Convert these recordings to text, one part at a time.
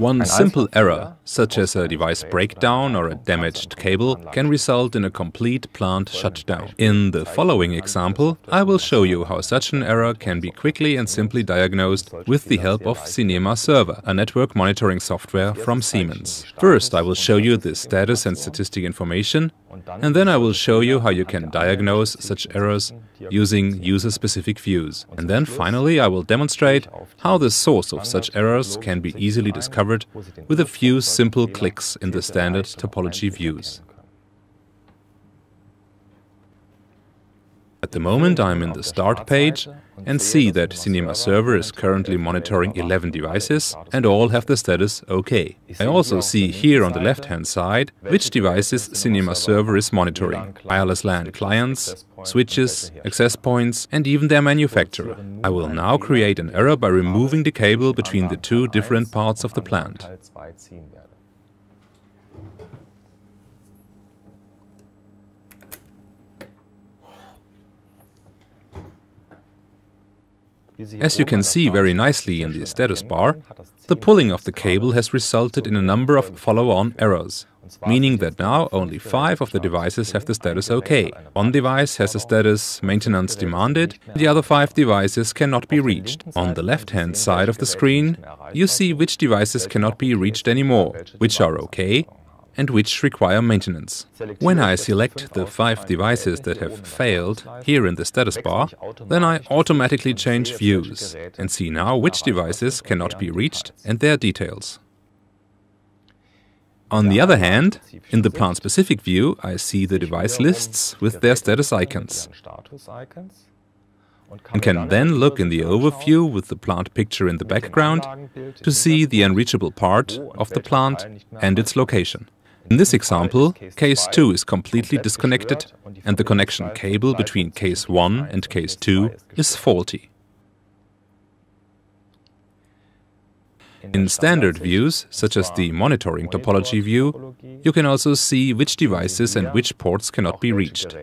One simple error, such as a device breakdown or a damaged cable, can result in a complete plant shutdown. In the following example, I will show you how such an error can be quickly and simply diagnosed with the help of SINEMA Server, a network monitoring software from Siemens. First, I will show you the status and statistic information, and then I will show you how you can diagnose such errors using user-specific views. And then finally I will demonstrate how the source of such errors can be easily discovered with a few simple clicks in the standard topology views. At the moment I'm in the Start page and see that SINEMA Server is currently monitoring 11 devices and all have the status OK. I also see here on the left-hand side which devices SINEMA Server is monitoring. Wireless LAN clients, switches, access points and even their manufacturer. I will now create an error by removing the cable between the two different parts of the plant. As you can see very nicely in the status bar, the pulling of the cable has resulted in a number of follow-on errors, meaning that now only five of the devices have the status OK. One device has the status maintenance demanded, the other five devices cannot be reached. On the left-hand side of the screen, you see which devices cannot be reached anymore, which are OK, and which require maintenance. When I select the five devices that have failed here in the status bar, then I automatically change views and see now which devices cannot be reached and their details. On the other hand, in the plant-specific view, I see the device lists with their status icons and can then look in the overview with the plant picture in the background to see the unreachable part of the plant and its location. In this example, case 2 is completely disconnected and the connection cable between case 1 and case 2 is faulty. In standard views, such as the monitoring topology view, you can also see which devices and which ports cannot be reached.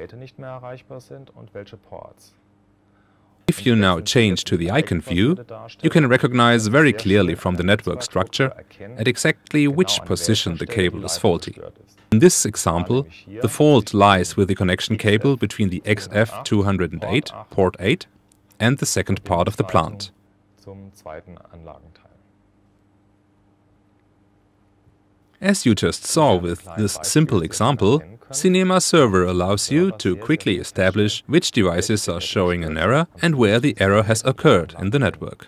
If you now change to the icon view, you can recognize very clearly from the network structure at exactly which position the cable is faulty. In this example, the fault lies with the connection cable between the XF208, port 8, and the second part of the plant. As you just saw with this simple example, SINEMA Server allows you to quickly establish which devices are showing an error and where the error has occurred in the network.